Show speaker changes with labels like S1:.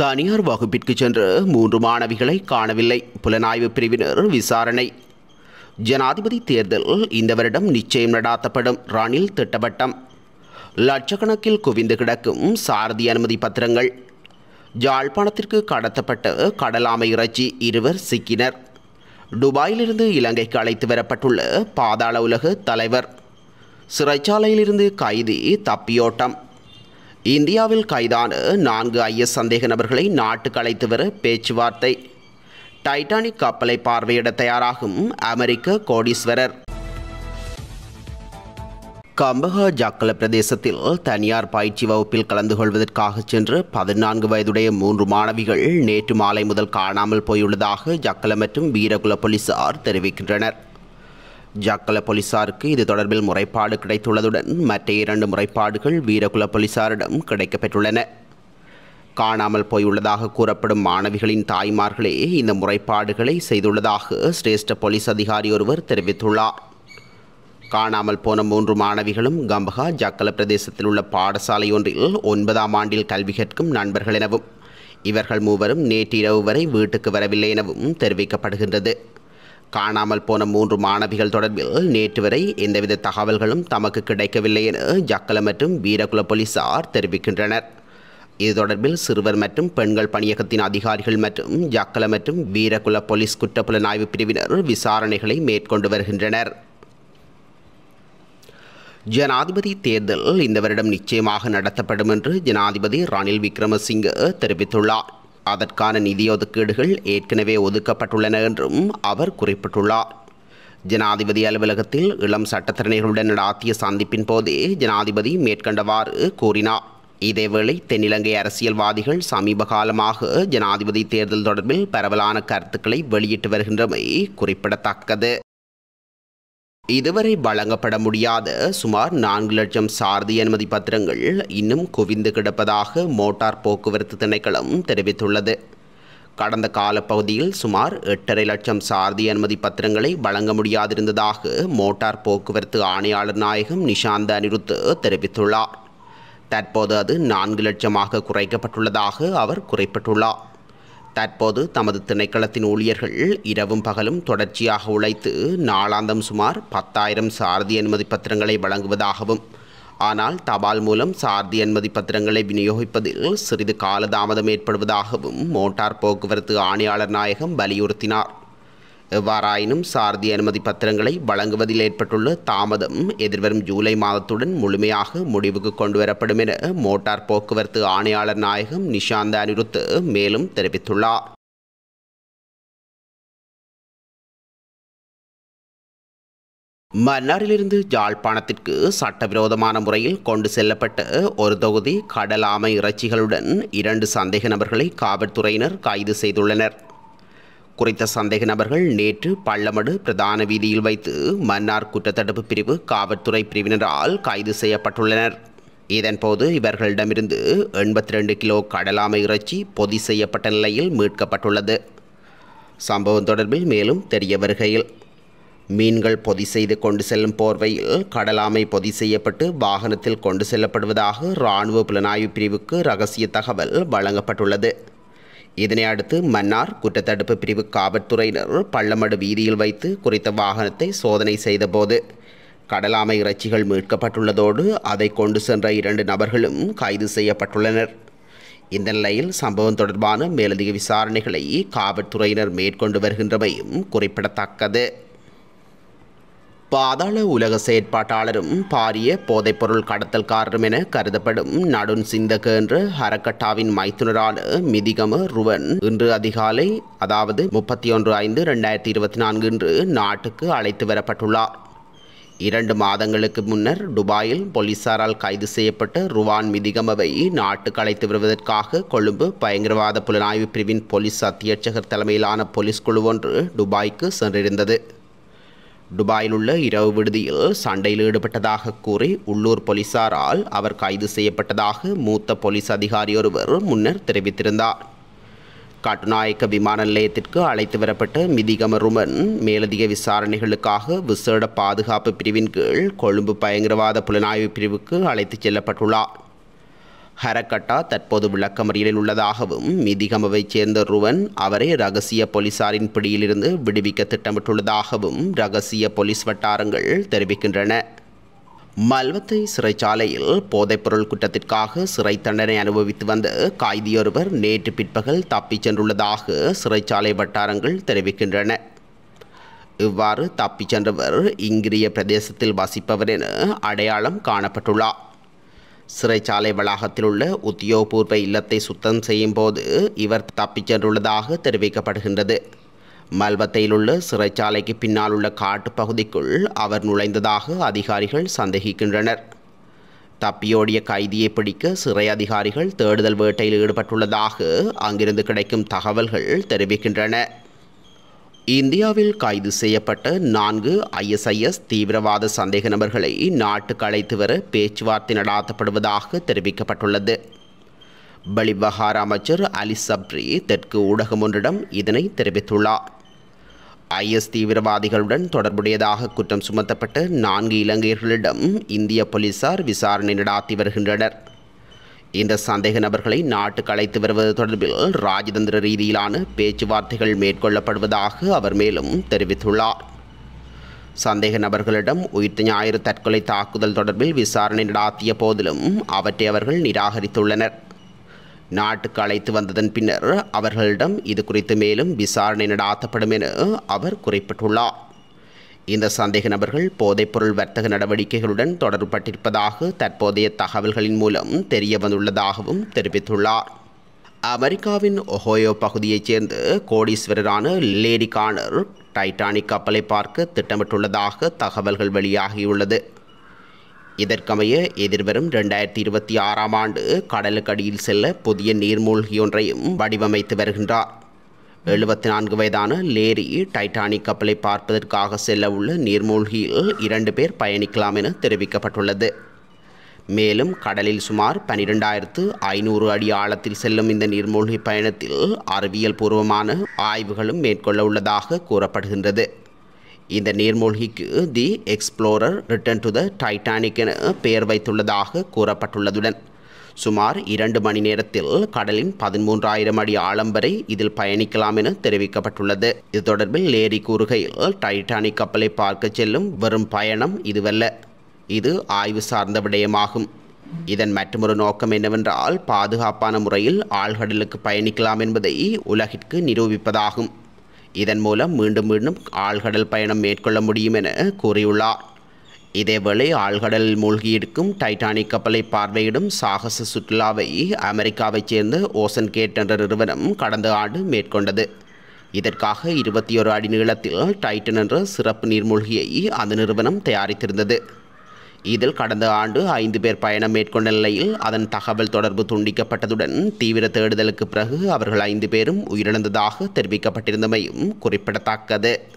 S1: தனியார் வகுப்பிற்கு சென்ற மூன்று மாணவிகளை காணவில்லை. புலனாய்வு பிரிவினர் விசாரணை. ஜனாதிபதி தேர்தல் இந்த வருடம் நிச்சயம் நடாத்தப்படும். ரணில் திட்டவட்டம். லட்சக்கணக்கில் குவிந்து கிடக்கும் சாரதி அனுமதி பத்திரங்கள். ஜாழ்ப்பாணத்திற்கு கடத்தப்பட்ட கடலாமை இறைச்சி இருவர் சிக்கினர். துபாயிலிருந்து இலங்கைக்கு அழைத்து வரப்பட்டுள்ள பாதாள உலக தலைவர். சிறைச்சாலையிலிருந்து கைதி தப்பியோட்டம். இந்தியாவில் கைதான நான்கு ஐஎஸ் சந்தேக நபர்களை நாட்டுக்கு அழைத்து வர பேச்சுவார்த்தை. டைட்டானிக் கப்பலை பார்வையிட தயாராகும் அமெரிக்க கோடீஸ்வரர். கம்பஹா ஜாக்கல பிரதேசத்தில் தனியார் பயிற்சி வகுப்பில் கலந்து கொள்வதற்காக சென்று பதினான்கு வயதுடைய மூன்று மாணவிகள் நேற்று மாலை முதல் காணாமல் போயுள்ளதாக ஜக்கல மற்றும் வீரகுல போலீசார் தெரிவிக்கின்றனர். ஜக்கல போலீசாருக்கு இது தொடர்பில் முறைப்பாடு கிடைத்துள்ளதுடன் மற்ற இரண்டு முறைப்பாடுகள் வீரகுல போலீசாரிடம் கிடைக்கப்பெற்றுள்ளன. காணாமல் போயுள்ளதாக கூறப்படும் மாணவிகளின் தாய்மார்களே இந்த முறைப்பாடுகளை செய்துள்ளதாக சிரேஷ்ட போலீஸ் அதிகாரி ஒருவர் தெரிவித்துள்ளார். காணாமல் போன மூன்று மாணவிகளும் கம்பகா ஜக்கல பிரதேசத்தில் உள்ள பாடசாலை ஒன்றில் ஒன்பதாம் ஆண்டில் கல்வி கற்கும் நண்பர்கள் எனவும் இவர்கள் மூவரும் நேற்றிரவு வரை வீட்டுக்கு வரவில்லை எனவும் தெரிவிக்கப்படுகின்றது. காணாமல் போன மூன்று மாணவிகள் தொடர்பில் நேற்று வரை எந்தவித தகவல்களும் தமக்கு கிடைக்கவில்லை என ஜக்கல மற்றும் வீரகுல போலீசார் தெரிவிக்கின்றனர். இது தொடர்பில் சிறுவர் மற்றும் பெண்கள் பணியகத்தின் அதிகாரிகள் மற்றும் ஜக்கல மற்றும் வீரகுல போலீஸ் குற்றப்புலனாய்வு பிரிவினர் விசாரணைகளை மேற்கொண்டு வருகின்றனர். ஜனாதிபதி தேர்தல் இந்த வருடம் நிச்சயமாக நடத்தப்படும் என்று ஜனாதிபதி ரணில் விக்ரமசிங்க தெரிவித்துள்ளார். அதற்கான நிதி ஒதுக்கீடுகள் ஏற்கனவே ஒதுக்கப்பட்டுள்ளன என்றும் அவர் குறிப்பிட்டுள்ளார். ஜனாதிபதி அலுவலகத்தில் இளம் சட்டத்திறனைகளுடன் நடாத்திய சந்திப்பின் போதே ஜனாதிபதி மேற்கண்டவாறு கூறினார். இதேவேளை தென்னிலங்கை அரசியல்வாதிகள் சமீப காலமாக ஜனாதிபதி தேர்தல் தொடர்பில் பரவலான கருத்துக்களை வெளியிட்டு வருகின்றமை குறிப்பிடத்தக்கது. இதுவரை வழங்கப்பட முடியாத சுமார் நான்கு லட்சம் சாரதி அனுமதி பத்திரங்கள் இன்னும் குவிந்து கிடப்பதாக மோட்டார் போக்குவரத்து திணைக்களம் தெரிவித்துள்ளது. கடந்த காலப்பகுதியில் சுமார் எட்டரை லட்சம் சாரதி அனுமதி பத்திரங்களை வழங்க முடியாதிருந்ததாக மோட்டார் போக்குவரத்து ஆணையாளர் நாயகம் நிஷாந்த் அனிருத் தெரிவித்துள்ளார். தற்போது அது நான்கு லட்சமாக குறைக்கப்பட்டுள்ளதாக அவர் குறிப்பிட்டுள்ளார். தற்போது தமது திணைக்களத்தின் ஊழியர்கள் இரவும் பகலும் தொடர்ச்சியாக உழைத்து நாளாந்தம் சுமார் பத்தாயிரம் சாரதி அனுமதி பத்திரங்களை வழங்குவதாகவும் ஆனால் தபால் மூலம் சாரதி அனுமதி பத்திரங்களை விநியோகிப்பதில் சிறிது காலதாமதம் ஏற்படுவதாகவும் மோட்டார் போக்குவரத்து ஆணையாளர் நாயகம் வலியுறுத்தினார். எவ்வாறாயினும் சாரதி அனுமதி பத்திரங்களை வழங்குவதில் ஏற்பட்டுள்ள தாமதம் எதிர்வரும் ஜூலை மாதத்துடன் முழுமையாக முடிவுக்கு கொண்டுவரப்படும் என மோட்டார் போக்குவரத்து ஆணையாளர் நாயகம் நிஷாந்த அனிருத் மேலும் தெரிவித்துள்ளார். மன்னாரிலிருந்து யாழ்ப்பாணத்திற்கு சட்டவிரோதமான முறையில் கொண்டு செல்லப்பட்ட ஒரு தொகுதி கடலாமை இறைச்சிகளுடன் இரண்டு சந்தேக நபர்களை காவல்துறையினர் கைது செய்துள்ளனர். குறித்த சந்தேக நபர்கள் நேற்று பள்ளமடு பிரதான வீதியில் வைத்து மன்னார் குற்றத்தடுப்பு பிரிவு காவல்துறை பிரிவினரால் கைது செய்யப்பட்டுள்ளனர். இதன்போது இவர்களிடமிருந்து எண்பத்தி ரெண்டு கிலோ கடலாமை இறைச்சி பொதி செய்யப்பட்ட நிலையில் மீட்கப்பட்டுள்ளது. சம்பவம் தொடர்பில் மேலும் தெரிய வருகையில் மீன்கள் பொதி செய்து கொண்டு செல்லும் போர்வையில் கடலாமை பொதி செய்யப்பட்டு வாகனத்தில் கொண்டு செல்லப்படுவதாக இராணுவ புலனாய்வு பிரிவுக்கு ரகசிய தகவல் வழங்கப்பட்டுள்ளது. இதனை அடுத்து மன்னார் குற்றத்தடுப்பு பிரிவு காவல்துறையினர் பள்ளமடு வீதியில் வைத்து குறித்த வாகனத்தை சோதனை செய்தபோது கடலாமை இறைச்சிகள் மீட்கப்பட்டுள்ளதோடு அதை கொண்டு சென்ற இரண்டு நபர்களும் கைது செய்யப்பட்டுள்ளனர். இந்த நிலையில் சம்பவம் தொடர்பான மேலதிக விசாரணைகளை காவல்துறையினர் மேற்கொண்டு வருகின்றமையும் குறிப்பிடத்தக்கது. பாதாள உலக செயற்பாட்டாளரும் பாரிய போதைப்பொருள் கடத்தல்காரரும் என கருதப்படும் நடுன் சிந்தக என்ற ஹரக்கட்டாவின் மைத்துனரான மிதிகம ருவன் இன்று அதிகாலை அதாவது முப்பத்தி ஒன்று ஐந்து ரெண்டாயிரத்தி இருபத்தி நான்கு இன்று நாட்டுக்கு அழைத்து வரப்பட்டுள்ளார். இரண்டு மாதங்களுக்கு முன்னர் துபாயில் போலீசாரால் கைது செய்யப்பட்ட ருவான் மிதிகமவை நாட்டுக்கு அழைத்து வருவதற்காக கொழும்பு பயங்கரவாத புலனாய்வு பிரிவின் போலீஸ் அத்தியட்சகர் தலைமையிலான போலீஸ் குழு ஒன்று துபாய்க்கு சென்றிருந்தது. துபாயில் உள்ள இரவு விடுதியில் சண்டையில் ஈடுபட்டதாக கூறி உள்ளூர் போலீசாரால் அவர் கைது செய்யப்பட்டதாக மூத்த போலீஸ் அதிகாரி ஒருவர் முன்னர் தெரிவித்திருந்தார். கட்டுநாயக்க விமான நிலையத்திற்கு அழைத்து வரப்பட்ட மிதிகமருமன் மேலதிக விசாரணைகளுக்காக விசேட பாதுகாப்பு பிரிவின் கீழ் கொழும்பு பயங்கரவாத புலனாய்வு பிரிவுக்கு அழைத்துச் செல்லப்பட்டுள்ளார். ஹரக்கட்டா தற்போது விளக்கமறியலில் உள்ளதாகவும் மிதிகமவைச் சேர்ந்த ருவன் அவரை ரகசிய போலீசாரின் பிடியிலிருந்து விடுவிக்க திட்டமிட்டுள்ளதாகவும் ரகசிய போலீஸ் வட்டாரங்கள் தெரிவிக்கின்றன. மல்வத்தை சிறைச்சாலையில் போதைப்பொருள் குற்றத்திற்காக சிறை தண்டனை அனுபவித்து வந்த கைதியொருவர் நேற்று பிற்பகல் தப்பிச் சென்றுள்ளதாக சிறைச்சாலை வட்டாரங்கள் தெரிவிக்கின்றன. இவ்வாறு தப்பிச் சென்றவர் இங்கிரிய பிரதேசத்தில் வசிப்பவர் என அடையாளம் காணப்பட்டுள்ளார். சிறைச்சாலை வளாகத்தில் உள்ள உத்தியோகபூர்வ இல்லத்தை சுத்தம் செய்யும் போது இவர் தப்பிச் சென்றுள்ளதாக தெரிவிக்கப்படுகின்றது. மல்வத்தையில் உள்ள சிறைச்சாலைக்கு பின்னால் உள்ள காட்டு பகுதிக்குள் அவர் நுழைந்ததாக அதிகாரிகள் சந்தேகிக்கின்றனர். தப்பியோடிய கைதியை பிடிக்க சிறை அதிகாரிகள் தேடுதல் வேட்டையில் ஈடுபட்டுள்ளதாக அங்கிருந்து கிடைக்கும் தகவல்கள் தெரிவிக்கின்றன. இந்தியாவில் கைது செய்யப்பட்ட நான்கு ஐஎஸ்ஐஎஸ் தீவிரவாத சந்தேக நபர்களை நாட்டுக்கு அழைத்து வர பேச்சுவார்த்தை நடாத்தப்படுவதாக தெரிவிக்கப்பட்டுள்ளது. பலிவகார அமைச்சர் அலி சப்ரி தெற்கு ஊடகம் ஒன்றிடம் இதனை தெரிவித்துள்ளார். ஐஎஸ் தீவிரவாதிகளுடன் தொடர்புடையதாக குற்றம் சுமத்தப்பட்ட நான்கு இலங்கையர்களிடம் இந்திய போலீசார் விசாரணை நடாத்தி வருகின்றனர். இந்த சந்தேக நபர்களை நாட்டுக்கு அழைத்து வருவது தொடர்பில் ராஜதந்திர ரீதியிலான பேச்சுவார்த்தைகள் மேற்கொள்ளப்படுவதாக அவர் மேலும் தெரிவித்துள்ளார். சந்தேக நபர்களிடம் உயிர்த்த ஞாயிறு தற்கொலை தாக்குதல் தொடர்பில் விசாரணை நடாத்திய போதிலும் அவற்றை அவர்கள் நிராகரித்துள்ளனர். நாட்டுக்கு அழைத்து வந்ததன் பின்னர் அவர்களிடம் இது குறித்து மேலும் விசாரணை நடாத்தப்படும் என அவர் குறிப்பிட்டுள்ளார். இந்த சந்தேக நபர்கள் போதைப்பொருள் வர்த்தக நடவடிக்கைகளுடன் தொடர்பட்டிருப்பதாக தற்போதைய தகவல்களின் மூலம் தெரிய வந்துள்ளதாகவும் தெரிவித்துள்ளார். அமெரிக்காவின் ஒஹோயோ பகுதியைச் சேர்ந்த கோடீஸ்வரரான லேடி கானர் டைட்டானிக் கப்பலை பார்க்க திட்டமிட்டுள்ளதாக தகவல்கள் வெளியாகியுள்ளது. இதற்கமைய எதிர்வரும் ரெண்டாயிரத்தி இருபத்தி ஆறாம் ஆண்டு கடலுக்கடியில் செல்ல புதிய நீர்மூழ்கியொன்றையும் வடிவமைத்து வருகின்றார். எழுபத்தி நான்கு வயதான லேரி டைட்டானிக் கப்பலை பார்ப்பதற்காக செல்ல உள்ள நீர்மூழ்கியில் இரண்டு பேர் பயணிக்கலாம் என தெரிவிக்கப்பட்டுள்ளது. மேலும் கடலில் சுமார் பனிரெண்டாயிரத்து ஐநூறு அடி ஆழத்தில் செல்லும் இந்த நீர்மூழ்கி பயணத்தில் அறிவியல் பூர்வமான ஆய்வுகளும் மேற்கொள்ள உள்ளதாக கூறப்படுகின்றது. இந்த நீர்மூழ்கிக்கு the Explorer return to the Titanic என பெயர் வைத்துள்ளதாக கூறப்பட்டுள்ளதுடன் சுமார் இரண்டு மணி நேரத்தில் கடலின் பதிமூன்றாயிரம் அடி ஆழம் வரை இதில் பயணிக்கலாம் என தெரிவிக்கப்பட்டுள்ளது. இது தொடர்பில் லேரி கூறுகையில் டைட்டானிக் கப்பலை பார்க்க செல்லும் வெறும் பயணம் இதுவல்ல. இது ஆய்வு சார்ந்த விடயமாகும். இதன் மற்றொரு நோக்கம் என்னவென்றால் பாதுகாப்பான முறையில் ஆழ்கடலுக்கு பயணிக்கலாம் என்பதை உலகிற்கு நிரூபிப்பதாகும். இதன் மூலம் மீண்டும் மீண்டும் ஆழ்கடல் பயணம் மேற்கொள்ள முடியும் என கூறியுள்ளார். இதேவேளை ஆழ்கடலில் மூழ்கியிருக்கும் டைட்டானிக் கப்பலை பார்வையிடும் சாகச சுற்றுலாவை அமெரிக்காவைச் சேர்ந்த ஓசன் கேட் என்ற நிறுவனம் கடந்த ஆண்டு மேற்கொண்டது. இதற்காக இருபத்தி ஒரு அடி நீளத்தில் டைட்டன் என்ற சிறப்பு நீர்மூழ்கியை அந்த நிறுவனம் தயாரித்திருந்தது. இதில் கடந்த ஆண்டு ஐந்து பேர் பயணம் மேற்கொண்ட நிலையில் அதன் தகவல் தொடர்பு துண்டிக்கப்பட்டதுடன் தீவிர தேடுதலுக்கு பிறகு அவர்கள் ஐந்து பேரும் உயிரிழந்ததாக தெரிவிக்கப்பட்டிருந்தமையும் குறிப்பிடத்தக்கது.